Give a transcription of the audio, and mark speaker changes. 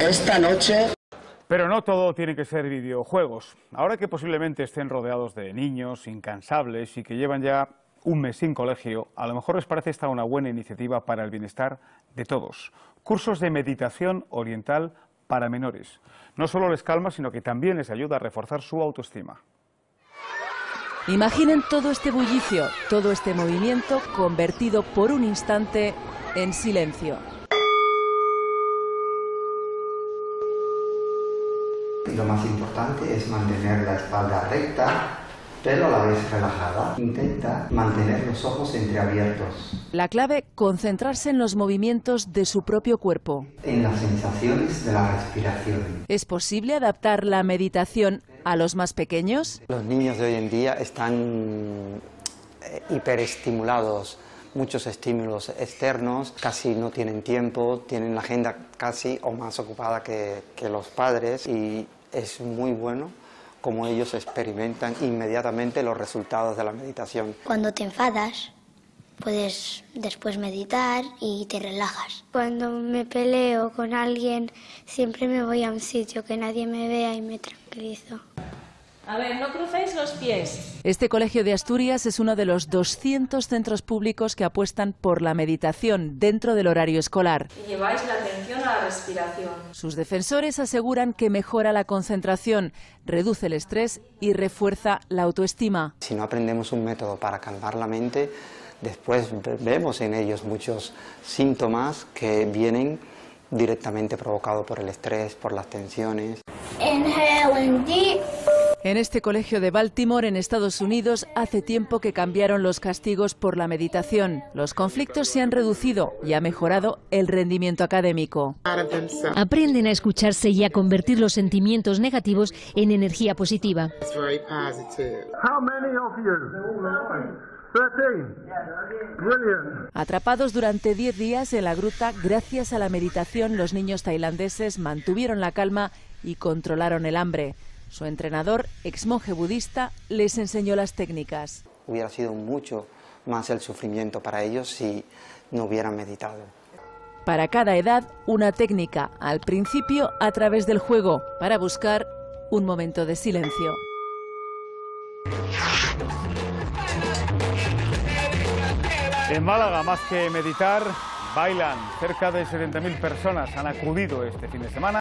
Speaker 1: esta noche...
Speaker 2: Pero no todo tiene que ser videojuegos. Ahora que posiblemente estén rodeados de niños incansables y que llevan ya un mes sin colegio, a lo mejor les parece esta una buena iniciativa para el bienestar de todos. Cursos de meditación oriental para menores. No solo les calma, sino que también les ayuda a reforzar su autoestima.
Speaker 3: Imaginen todo este bullicio, todo este movimiento convertido por un instante en silencio.
Speaker 4: Lo más importante es mantener la espalda recta, pero a la vez relajada. Intenta mantener los ojos entreabiertos.
Speaker 3: La clave, concentrarse en los movimientos de su propio cuerpo.
Speaker 4: En las sensaciones de la respiración.
Speaker 3: ¿Es posible adaptar la meditación a los más pequeños?
Speaker 5: Los niños de hoy en día están eh, hiperestimulados muchos estímulos externos, casi no tienen tiempo, tienen la agenda casi o más ocupada que, que los padres y es muy bueno como ellos experimentan inmediatamente los resultados de la meditación.
Speaker 6: Cuando te enfadas, puedes después meditar y te relajas.
Speaker 7: Cuando me peleo con alguien, siempre me voy a un sitio que nadie me vea y me tranquilizo.
Speaker 8: A ver, no crucéis los pies.
Speaker 3: Este colegio de Asturias es uno de los 200 centros públicos que apuestan por la meditación dentro del horario escolar.
Speaker 8: Y lleváis la atención a la respiración.
Speaker 3: Sus defensores aseguran que mejora la concentración, reduce el estrés y refuerza la autoestima.
Speaker 5: Si no aprendemos un método para calmar la mente, después vemos en ellos muchos síntomas que vienen directamente provocados por el estrés, por las tensiones.
Speaker 3: En este colegio de Baltimore, en Estados Unidos, hace tiempo que cambiaron los castigos por la meditación. Los conflictos se han reducido y ha mejorado el rendimiento académico.
Speaker 9: Aprenden a escucharse y a convertir los sentimientos negativos en energía positiva.
Speaker 3: Atrapados durante 10 días en la gruta, gracias a la meditación, los niños tailandeses mantuvieron la calma y controlaron el hambre. Su entrenador, ex monje budista, les enseñó las técnicas.
Speaker 5: Hubiera sido mucho más el sufrimiento para ellos si no hubieran meditado.
Speaker 3: Para cada edad, una técnica, al principio a través del juego, para buscar un momento de silencio.
Speaker 2: En Málaga, más que meditar, bailan. Cerca de 70.000 personas han acudido este fin de semana